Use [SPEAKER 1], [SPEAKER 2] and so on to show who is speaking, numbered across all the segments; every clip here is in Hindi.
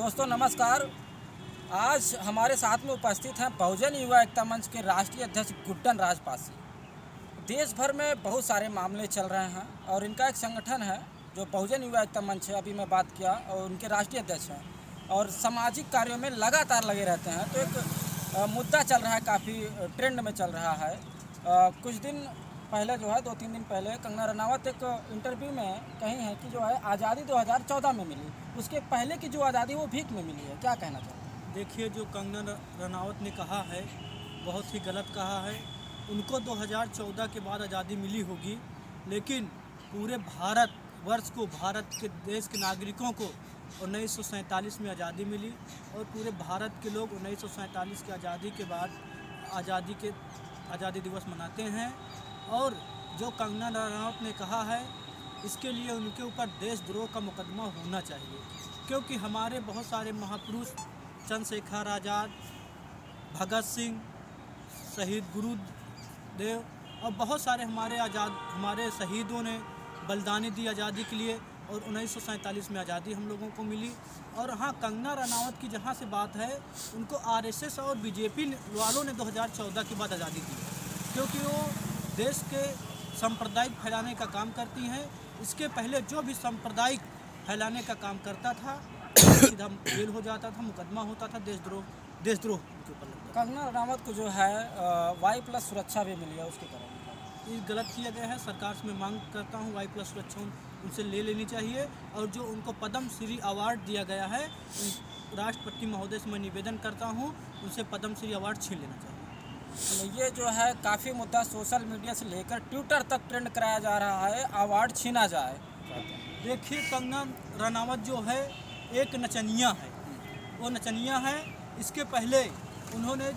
[SPEAKER 1] दोस्तों, नमस्कार। आज हमारे साथ में उपस्थित हैं बहुजन युवा एकता मंच के राष्ट्रीय अध्यक्ष गुड्डन राजपासी। देश भर में बहुत सारे मामले चल रहे हैं और इनका एक संगठन है जो बहुजन युवा एकता मंच है। अभी मैं बात किया और उनके राष्ट्रीय अध्यक्ष हैं और सामाजिक कार्यों में लगातार लगे रहते हैं। तो एक मुद्दा चल रहा है, काफ़ी ट्रेंड में चल रहा है। कुछ दिन पहले जो है, दो तीन दिन पहले कंगना रनावत एक इंटरव्यू में कही है कि जो है, आज़ादी 2014 में मिली। उसके पहले की जो आज़ादी, वो भीख में मिली है। क्या कहना चाहते
[SPEAKER 2] देखिए, जो कंगना रनावत ने कहा है, बहुत ही गलत कहा है। उनको 2014 के बाद आज़ादी मिली होगी, लेकिन पूरे भारत, वर्ष को भारत के देश के नागरिकों को उन्नीस सौ सैंतालीस में आज़ादी मिली और पूरे भारत के लोग उन्नीस सौ सैंतालीस की आज़ादी के बाद आज़ादी के, आज़ादी दिवस मनाते हैं। और जो कंगना रनावत ने कहा है, इसके लिए उनके ऊपर देशद्रोह का मुकदमा होना चाहिए, क्योंकि हमारे बहुत सारे महापुरुष, चंद्रशेखर आज़ाद, भगत सिंह, शहीद गुरुदेव और बहुत सारे हमारे आज़ाद, हमारे शहीदों ने बलिदानी दी आज़ादी के लिए और उन्नीस सौ सैंतालीस में आज़ादी हम लोगों को मिली। और हाँ कंगना रनावत की जहाँ से बात है, उनको आरएसएस और बीजेपी वालों ने 2014 के बाद आज़ादी दी, क्योंकि वो देश के सांप्रदायिक फैलाने का काम करती हैं। इसके पहले जो भी सांप्रदायिक फैलाने का काम करता था सीधा जेल हो जाता था मुकदमा होता था देशद्रोह देशद्रोह के ऊपर
[SPEAKER 1] कंगना रावत को जो है वाई प्लस सुरक्षा भी मिली है उसके कारण
[SPEAKER 2] ये गलत किया गया है। सरकार से मैं मांग करता हूँ वाई प्लस सुरक्षा उनसे ले लेनी चाहिए और जो उनको पद्म श्री अवार्ड दिया गया है राष्ट्रपति महोदय से मैं निवेदन करता हूँ उनसे पद्म श्री अवार्ड छीन लेना चाहिए।
[SPEAKER 1] ये जो है काफ़ी मुद्दा सोशल मीडिया से लेकर ट्विटर तक ट्रेंड कराया जा रहा है, अवार्ड छीना जाए।
[SPEAKER 2] देखिए कंगना रनावत जो है, एक नचनिया है। वो नचनिया है, इसके पहले उन्होंने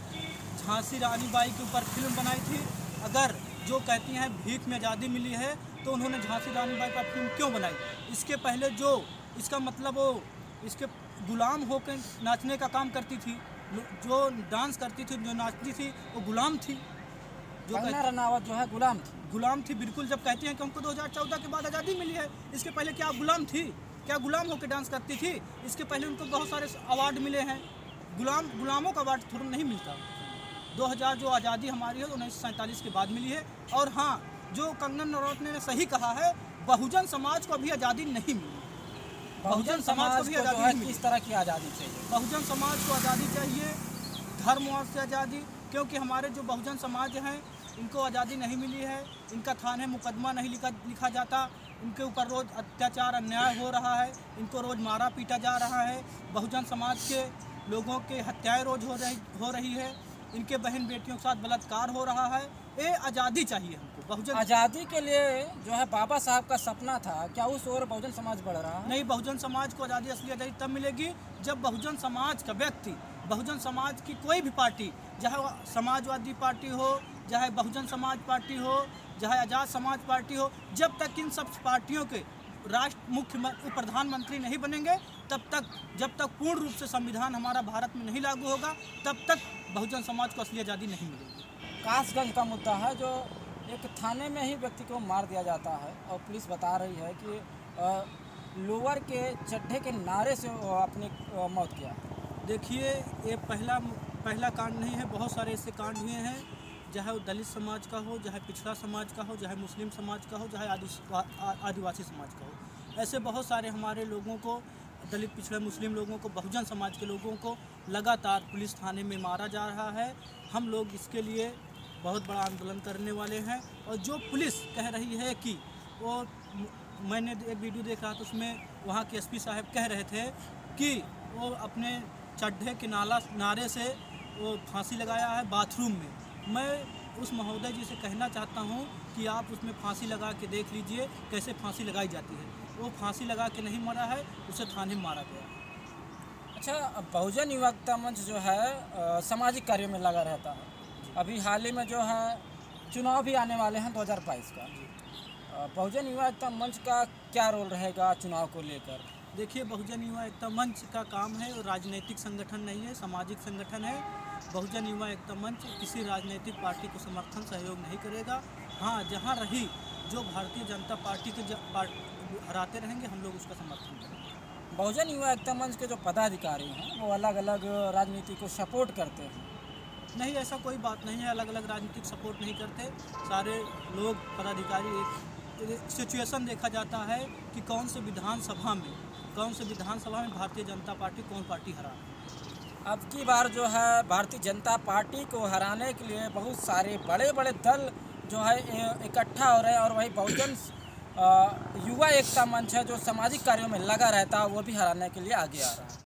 [SPEAKER 2] झांसी रानी बाई के ऊपर फ़िल्म बनाई थी। अगर जो कहती हैं भीख में आज़ादी मिली है तो उन्होंने झांसी रानी बाई पर फ़िल्म क्यों बनाई? इसके पहले जो, इसका मतलब वो, इसके गुलाम होकर नाचने का काम करती थी। जो डांस करती थी जो नाचती थी वो गुलाम थी। जो
[SPEAKER 1] कंगना रनावत जो है गुलाम थी।
[SPEAKER 2] गुलाम थी बिल्कुल। जब कहती हैं कि हमको 2014 के बाद आज़ादी मिली है इसके पहले क्या गुलाम थी? क्या गुलाम होकर डांस करती थी? इसके पहले उनको बहुत सारे अवार्ड मिले हैं। गुलाम गुलामों का अवार्ड थोड़ा नहीं मिलता। 2000 जो आज़ादी हमारी है उन्नीस सौ सैंतालीस के बाद मिली है। और हाँ जो कंगन रनौत ने सही कहा है बहुजन समाज को अभी आज़ादी नहीं मिली।
[SPEAKER 1] बहुजन समाज को
[SPEAKER 2] भी
[SPEAKER 1] जो
[SPEAKER 2] आज़ादी
[SPEAKER 1] है किस तरह की आज़ादी चाहिए?
[SPEAKER 2] बहुजन समाज को आज़ादी चाहिए धर्म और से आज़ादी क्योंकि हमारे जो बहुजन समाज हैं इनको आज़ादी नहीं मिली है इनका थाने मुकदमा नहीं लिखा लिखा जाता इनके ऊपर रोज़ अत्याचार अन्याय हो रहा है इनको रोज़ मारा पीटा जा रहा है बहुजन समाज के लोगों के हत्याएँ रोज़ हो रही हो रही है इनके बहन बेटियों के साथ बलात्कार हो रहा है ये आज़ादी चाहिए हमको बहुजन।
[SPEAKER 1] आज़ादी के लिए जो है बाबा साहब का सपना था क्या उस ओर बहुजन समाज बढ़ रहा है?
[SPEAKER 2] नहीं बहुजन समाज को आज़ादी असली आज़ादी तब मिलेगी जब बहुजन समाज का व्यक्ति बहुजन समाज की कोई भी पार्टी चाहे समाजवादी पार्टी हो चाहे बहुजन समाज पार्टी हो चाहे आज़ाद समाज पार्टी हो जब तक इन सब पार्टियों के राष्ट्र मुख्य प्रधानमंत्री नहीं बनेंगे तब तक जब तक पूर्ण रूप से संविधान हमारा भारत में नहीं लागू होगा तब तक बहुजन समाज को असली आज़ादी नहीं मिलेगी।
[SPEAKER 1] कासगंज का मुद्दा है, जो एक थाने में ही व्यक्ति को मार दिया जाता है। और पुलिस बता रही है कि लोअर के चड्ढे के नारे से अपनी मौत किया।
[SPEAKER 2] देखिए, ये पहला पहला कांड नहीं है, बहुत सारे ऐसे कांड हुए हैं, चाहे वो दलित समाज का हो, चाहे पिछड़ा समाज का हो, चाहे मुस्लिम समाज का हो, चाहे आदिवासी समाज का हो। ऐसे बहुत सारे हमारे लोगों को, दलित, पिछड़े मुस्लिम लोगों को, बहुजन समाज के लोगों को लगातार पुलिस थाने में मारा जा रहा है। हम लोग इसके लिए बहुत बड़ा आंदोलन करने वाले हैं और जो पुलिस कह रही है कि वो मैंने एक वीडियो देखा था उसमें वहाँ के एसपी साहब कह रहे थे कि वो अपने चड्ढे के नाला, नारे से वो फांसी लगाया है बाथरूम में। मैं उस महोदय जी से कहना चाहता हूँ कि आप उसमें फांसी लगा के देख लीजिए कैसे फांसी लगाई जाती है। वो फांसी लगा के नहीं मरा है, उसे थाने मारा गया
[SPEAKER 1] अच्छा बहुजन युवकता मंच जो है सामाजिक कार्यों में लगा रहता है। अभी हाल ही में जो है चुनाव भी आने वाले हैं 2022 का। बहुजन युवा एकता मंच का क्या रोल रहेगा चुनाव को लेकर?
[SPEAKER 2] देखिए बहुजन युवा एकता मंच का काम है राजनीतिक संगठन नहीं है सामाजिक संगठन है। बहुजन युवा एकता मंच किसी राजनीतिक पार्टी को समर्थन सहयोग नहीं करेगा। हाँ जहाँ रही जो भारतीय जनता पार्टी के पार्ट- हराते रहेंगे हम लोग उसका समर्थन करेंगे।
[SPEAKER 1] बहुजन युवा एकता मंच के जो पदाधिकारी हैं वो अलग अलग राजनीति को सपोर्ट करते हैं।
[SPEAKER 2] नहीं ऐसा कोई बात नहीं है। अलग अलग राजनीतिक सपोर्ट नहीं करते। सारे लोग पदाधिकारी एक सिचुएशन देखा जाता है कि कौन से विधानसभा में कौन से विधानसभा में भारतीय जनता पार्टी कौन पार्टी हरा
[SPEAKER 1] अब की बार जो है भारतीय जनता पार्टी को हराने के लिए बहुत सारे बड़े बड़े दल जो है इकट्ठा हो रहे हैं और वही बहुजन युवा एकता मंच है जो सामाजिक कार्यों में लगा रहता है, वो भी हराने के लिए आगे आ रहा है।